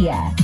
Media.